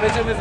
매점에서